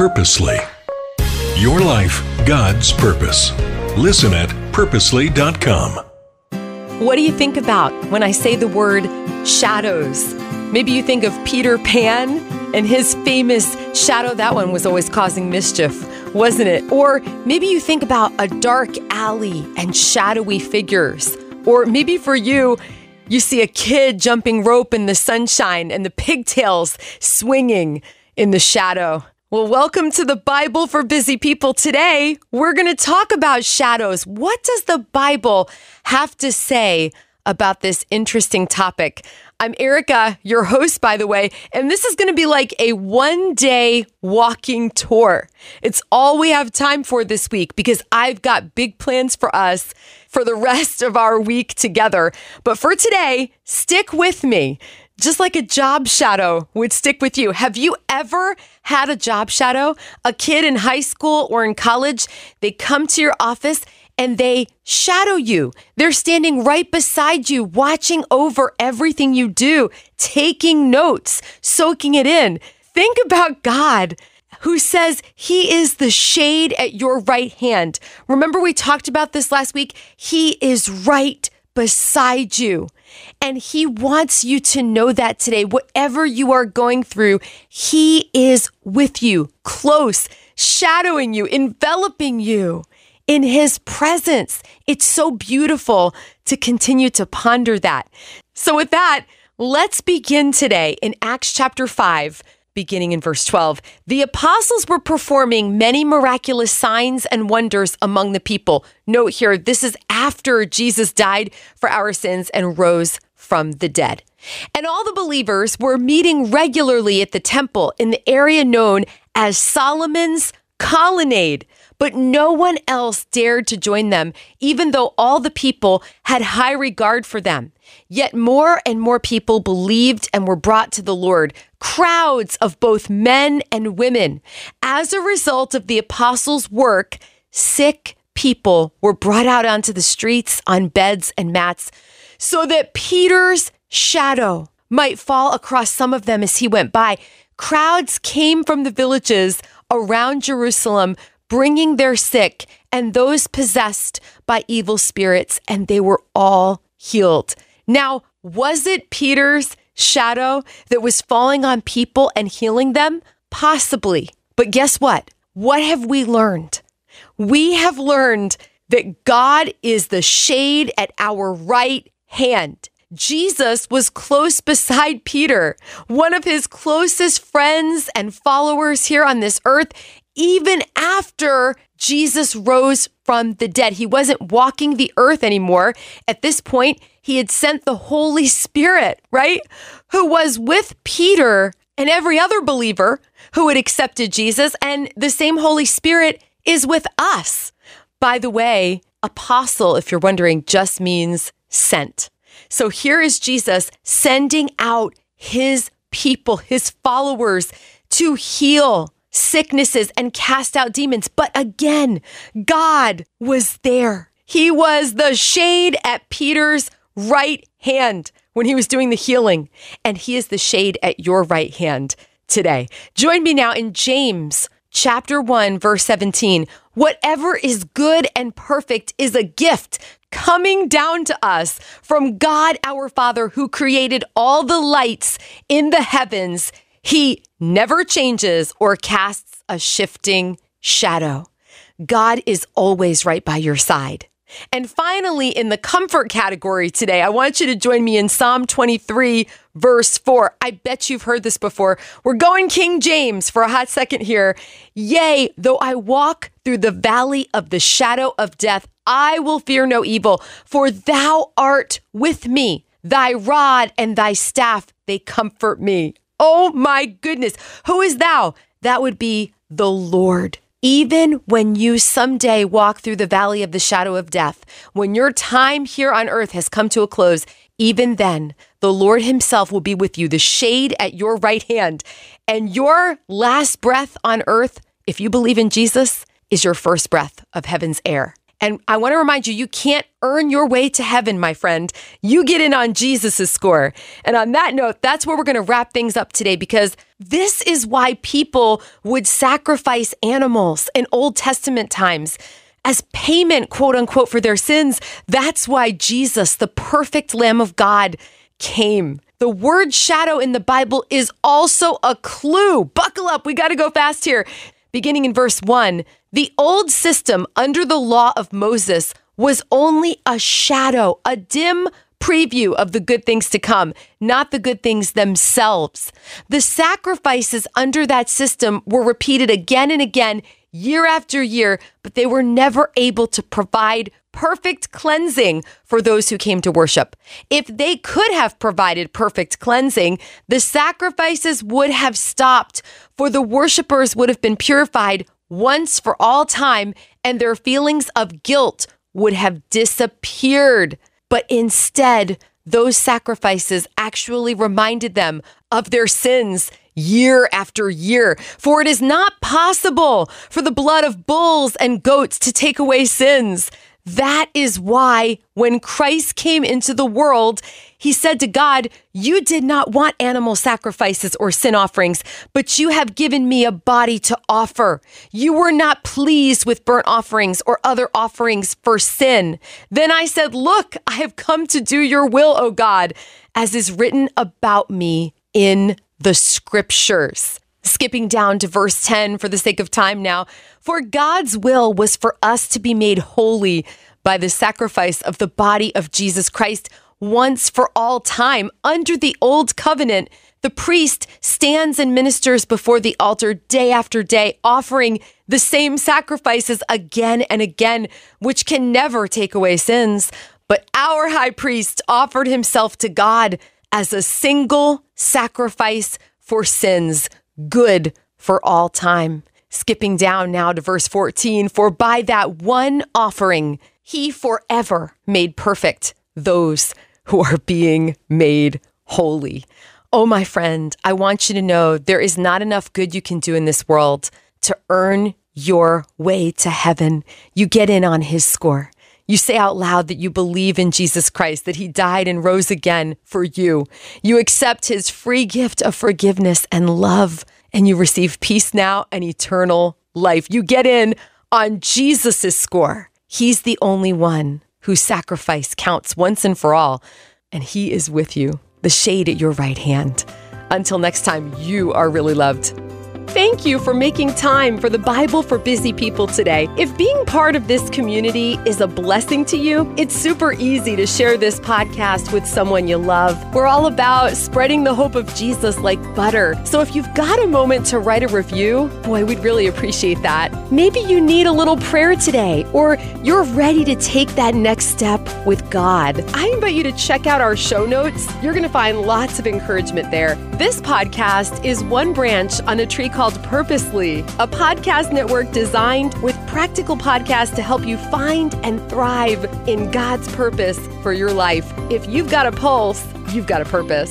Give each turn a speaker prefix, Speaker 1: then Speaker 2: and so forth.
Speaker 1: Purposely. Your life, God's purpose. Listen at purposely.com.
Speaker 2: What do you think about when I say the word shadows? Maybe you think of Peter Pan and his famous shadow. That one was always causing mischief, wasn't it? Or maybe you think about a dark alley and shadowy figures. Or maybe for you, you see a kid jumping rope in the sunshine and the pigtails swinging in the shadow. Well, welcome to the Bible for Busy People. Today, we're going to talk about shadows. What does the Bible have to say about this interesting topic? I'm Erica, your host, by the way, and this is going to be like a one day walking tour. It's all we have time for this week because I've got big plans for us for the rest of our week together. But for today, stick with me just like a job shadow would stick with you. Have you ever had a job shadow? A kid in high school or in college, they come to your office and they shadow you. They're standing right beside you, watching over everything you do, taking notes, soaking it in. Think about God who says he is the shade at your right hand. Remember, we talked about this last week? He is right beside you. And He wants you to know that today. Whatever you are going through, He is with you, close, shadowing you, enveloping you in His presence. It's so beautiful to continue to ponder that. So, with that, let's begin today in Acts chapter 5 beginning in verse 12. The apostles were performing many miraculous signs and wonders among the people. Note here, this is after Jesus died for our sins and rose from the dead. And all the believers were meeting regularly at the temple in the area known as Solomon's colonnade. But no one else dared to join them, even though all the people had high regard for them. Yet more and more people believed and were brought to the Lord, crowds of both men and women. As a result of the apostles' work, sick people were brought out onto the streets on beds and mats so that Peter's shadow might fall across some of them as he went by. Crowds came from the villages around Jerusalem, bringing their sick and those possessed by evil spirits, and they were all healed. Now, was it Peter's shadow that was falling on people and healing them? Possibly. But guess what? What have we learned? We have learned that God is the shade at our right hand. Jesus was close beside Peter, one of his closest friends and followers here on this earth, even after Jesus rose from the dead. He wasn't walking the earth anymore. At this point, he had sent the Holy Spirit, right? Who was with Peter and every other believer who had accepted Jesus. And the same Holy Spirit is with us. By the way, apostle, if you're wondering, just means sent. So here is Jesus sending out his people, his followers to heal sicknesses and cast out demons. But again, God was there. He was the shade at Peter's right hand when he was doing the healing, and he is the shade at your right hand today. Join me now in James chapter 1 verse 17. Whatever is good and perfect is a gift coming down to us from God our Father who created all the lights in the heavens. He never changes or casts a shifting shadow. God is always right by your side. And finally, in the comfort category today, I want you to join me in Psalm 23, verse 4. I bet you've heard this before. We're going King James for a hot second here. Yea, though I walk through the valley of the shadow of death, I will fear no evil, for thou art with me. Thy rod and thy staff, they comfort me. Oh my goodness. Who is thou? That would be the Lord. Even when you someday walk through the valley of the shadow of death, when your time here on earth has come to a close, even then, the Lord Himself will be with you, the shade at your right hand. And your last breath on earth, if you believe in Jesus, is your first breath of heaven's air. And I want to remind you, you can't earn your way to heaven, my friend. You get in on Jesus' score. And on that note, that's where we're going to wrap things up today because this is why people would sacrifice animals in Old Testament times as payment, quote unquote, for their sins. That's why Jesus, the perfect Lamb of God, came. The word shadow in the Bible is also a clue. Buckle up, we got to go fast here. Beginning in verse 1, the old system under the law of Moses was only a shadow, a dim preview of the good things to come, not the good things themselves. The sacrifices under that system were repeated again and again, year after year, but they were never able to provide perfect cleansing for those who came to worship. If they could have provided perfect cleansing, the sacrifices would have stopped, for the worshipers would have been purified once for all time, and their feelings of guilt would have disappeared. But instead, those sacrifices actually reminded them of their sins year after year. For it is not possible for the blood of bulls and goats to take away sins. That is why when Christ came into the world, he said to God, You did not want animal sacrifices or sin offerings, but you have given me a body to offer. You were not pleased with burnt offerings or other offerings for sin. Then I said, Look, I have come to do your will, O God, as is written about me in the scriptures. Skipping down to verse 10 for the sake of time now. For God's will was for us to be made holy by the sacrifice of the body of Jesus Christ once for all time. Under the old covenant, the priest stands and ministers before the altar day after day, offering the same sacrifices again and again, which can never take away sins. But our high priest offered himself to God as a single sacrifice for sins good for all time. Skipping down now to verse 14 For by that one offering, he forever made perfect those who are being made holy. Oh, my friend, I want you to know there is not enough good you can do in this world to earn your way to heaven. You get in on his score. You say out loud that you believe in Jesus Christ, that he died and rose again for you. You accept his free gift of forgiveness and love, and you receive peace now and eternal life. You get in on Jesus' score. He's the only one whose sacrifice counts once and for all, and he is with you, the shade at your right hand. Until next time, you are really loved. Thank you for making time for the Bible for Busy People today. If being part of this community is a blessing to you, it's super easy to share this podcast with someone you love. We're all about spreading the hope of Jesus like butter. So if you've got a moment to write a review, boy, we'd really appreciate that. Maybe you need a little prayer today, or you're ready to take that next step with God. I invite you to check out our show notes. You're going to find lots of encouragement there. This podcast is one branch on a tree called called Purposely, a podcast network designed with practical podcasts to help you find and thrive in God's purpose for your life. If you've got a pulse, you've got a purpose.